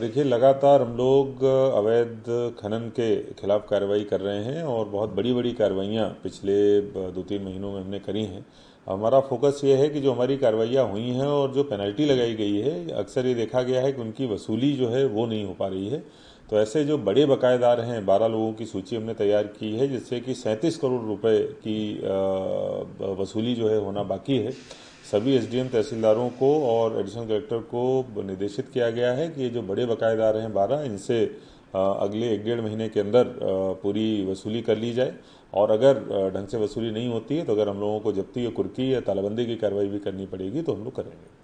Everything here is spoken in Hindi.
देखिए, लगातार हम लोग अवैध खनन के खिलाफ कार्रवाई कर रहे हैं और बहुत बड़ी बड़ी कार्रवाइयाँ पिछले दो तीन महीनों में हमने करी हैं। हमारा फोकस ये है कि जो हमारी कार्रवाइयाँ हुई हैं और जो पेनल्टी लगाई गई है, अक्सर ये देखा गया है कि उनकी वसूली जो है वो नहीं हो पा रही है। तो ऐसे जो बड़े बकायेदार हैं, बारह लोगों की सूची हमने तैयार की है, जिससे कि सैंतीस करोड़ रुपए की वसूली जो है होना बाकी है। सभी एसडीएम तहसीलदारों को और एडिशनल कलेक्टर को निर्देशित किया गया है कि ये जो बड़े बकायेदार हैं बारह, इनसे अगले एक डेढ़ महीने के अंदर पूरी वसूली कर ली जाए। और अगर ढंग से वसूली नहीं होती है तो अगर हम लोगों को जब्ती या कुर्की या तालाबंदी की कार्रवाई भी करनी पड़ेगी तो हम लोग करेंगे।